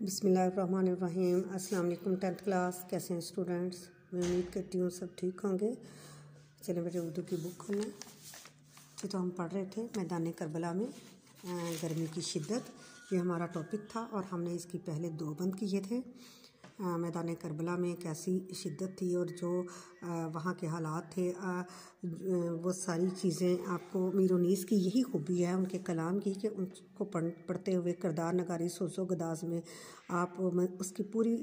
बिसमीम अस्सलाम वालेकुम, टेंथ क्लास। कैसे हैं स्टूडेंट्स? मैं उम्मीद करती हूँ सब ठीक होंगे। चले बेटे, उर्दू की बुक खोलें। ये तो हम पढ़ रहे थे मैदान करबला में गर्मी की शिद्दत। ये हमारा टॉपिक था और हमने इसकी पहले दो बंद किए थे। मैदान करबला में कैसी शिद्दत थी और जो वहाँ के हालात थे। वो सारी चीज़ें आपको मीरोनीस की यही खूबी है, उनके कलाम की कि उनको पढ़, पढ़ते हुए करदार नगारी सोसो गदाज में आप उसकी पूरी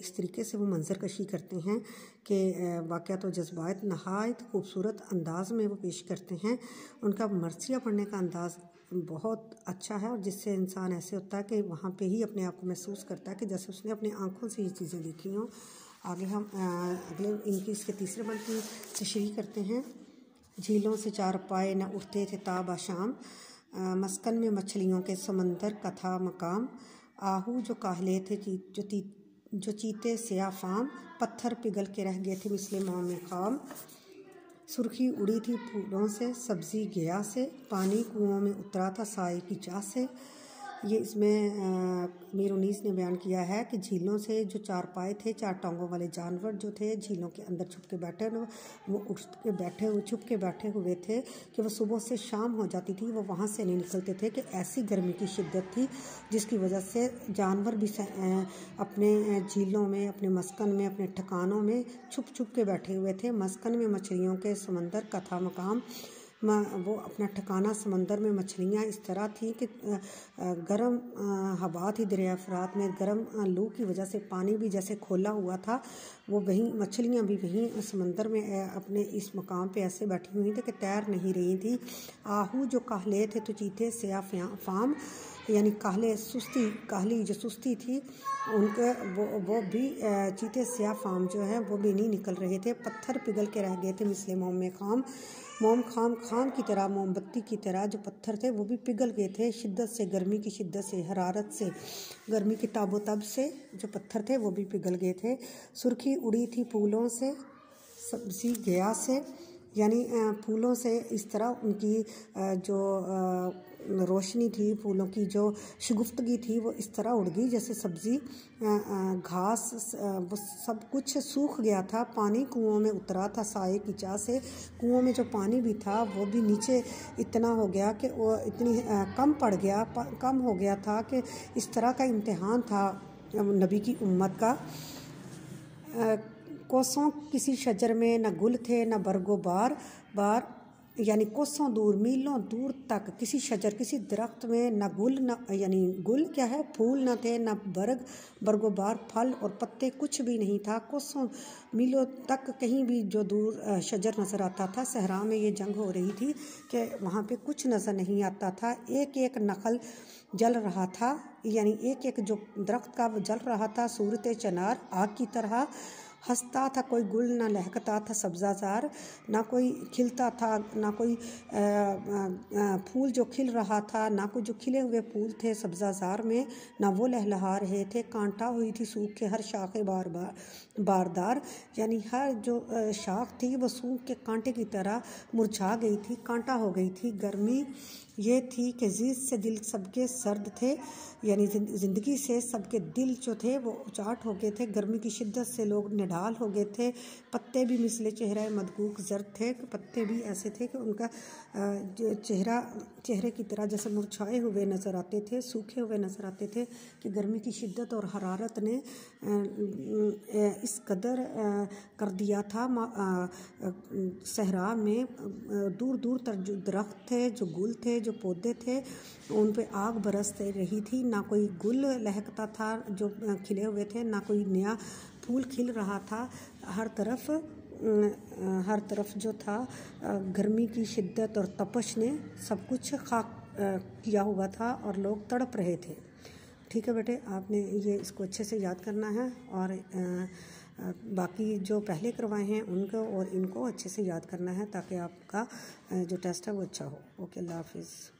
इस तरीके से वो मंजर कशी करते हैं कि वाक़ तो जज्बात नहायत खूबसूरत अंदाज में वो पेश करते हैं। उनका मरसिया पढ़ने का अंदाज़ बहुत अच्छा है और जिससे इंसान ऐसे होता है कि वहाँ पे ही अपने आप को महसूस करता है कि जैसे उसने अपनी आँखों से ये चीज़ें देखी हों। आगे हम अगले इनकी, इसके तीसरे बंद की तशरी करते हैं। झीलों से चार पाए न उठते थे ताब शाम। मस्कन में मछलियों के समंदर कथा मकाम। आहू जो काहले थे जो ती, जो चीते फाम। पत्थर पिघल के रह गए थे मिसले में खाम। सुर्खी उड़ी थी फूलों से, सब्ज़ी गया से, पानी कुओं में उतरा था साय की चाह से। ये इसमें मीर उनीस ने बयान किया है कि झीलों से जो चार पाए थे, चार टांगों वाले जानवर जो थे, झीलों के अंदर छुप के बैठे वो उठ के बैठे हुए, छुप के बैठे हुए थे कि वो सुबह से शाम हो जाती थी, वो वहाँ से नहीं निकलते थे कि ऐसी गर्मी की शिद्दत थी, जिसकी वजह से जानवर भी अपने झीलों में, अपने मस्कन में, अपने ठिकानों में छुप छुप के बैठे हुए थे। मस्कन में मछलियों के समंदर, कथा, मकाम वो अपना ठिकाना समंदर में मछलियाँ इस तरह थी कि गर्म हवा थी दरिया अफरात में, गर्म लू की वजह से पानी भी जैसे खोला हुआ था, वो वहीं, मछलियाँ भी वहीं समंदर में अपने इस मकाम पे ऐसे बैठी हुई थी कि तैर नहीं रही थी। आहू जो कहले थे तो चीते से फाम यानी कहले सुस्ती, कहली जो सुस्ती थी, उनके वो वो भी चीते स्या फाम जो है, वो भी नहीं निकल रहे थे। पत्थर पिघल के रह गए थे मिसले मोम में खाम। मोम खाम खाम की तरह, मोमबत्ती की तरह जो पत्थर थे, वो भी पिघल गए थे। शिद्दत से, गर्मी की शिद्दत से, हरारत से, गर्मी की ताबो तब से जो पत्थर थे, वो भी पिघल गए थे। सुर्खी उड़ी थी फूलों से सब्ज़ी गया से। यानी फूलों से इस तरह उनकी जो रोशनी थी, फूलों की जो शगुफ्तगी थी, वो इस तरह उड़ गई जैसे सब्ज़ी घास वो सब कुछ सूख गया था। पानी कुओं में उतरा था साए की चाह से। कुओं में जो पानी भी था, वो भी नीचे इतना हो गया कि वो इतनी कम पड़ गया कम हो गया था कि इस तरह का इम्तहान था नबी की उम्मत का। कोसों किसी शजर में न गुल थे, न बरगो बार बार यानी कोसों दूर, मीलों दूर तक, किसी शजर, किसी दरख्त में न गुल, न, यानी गुल क्या है? फूल न थे, न बर्ग, बरगोबार, फल और पत्ते कुछ भी नहीं था। कोसों मीलों तक कहीं भी जो दूर शजर नज़र आता था, सहरा में ये जंग हो रही थी कि वहाँ पे कुछ नज़र नहीं आता था। एक एक नखल जल रहा था, यानी एक एक जो दरख्त का जल रहा था सूरत चनार आग की तरह। हंसता था, कोई गुल ना लहकता था सब्जाजार ना कोई खिलता था, ना कोई फूल जो खिल रहा था, ना कोई जो खिले हुए फूल थे सब्जाजार में, ना वो लहलहा रहे थे, कांटा हुई थी सूख के हर शाखे बार बार, बारदार। यानी हर जो शाख थी वो सूख के कांटे की तरह मुरझा गई थी, कांटा हो गई थी। गर्मी ये थी कि जीत से दिल सबके सर्द थे, यानी ज़िंदगी से सबके दिल जो थे वो उचाट हो गए थे। गर्मी की शिद्दत से लोग निढाल हो गए थे। पत्ते भी मिसले, चेहरा मदकूक जर्द थे। पत्ते भी ऐसे थे कि उनका चेहरा, चेहरे की तरह जैसे मुरझाए हुए नज़र आते थे, सूखे हुए नज़र आते थे कि गर्मी की शिद्दत और हरारत ने इस कदर कर दिया था। सहरा में दूर दूर तक जो दरख्त थे, जो गुल थे, जो पौधे थे, उन पे आग बरस रही थी। ना कोई गुल लहकता था जो खिले हुए थे, ना कोई नया फूल खिल रहा था, हर तरफ़ हर तरफ़ जो था गर्मी की शिद्दत और तपश ने सब कुछ खाक किया हुआ था और लोग तड़प रहे थे। ठीक है बेटे, आपने ये इसको अच्छे से याद करना है और बाकी जो पहले करवाए हैं, उनको और इनको अच्छे से याद करना है ताकि आपका जो टेस्ट है वो अच्छा हो। ओके, अल्लाह हाफिज़।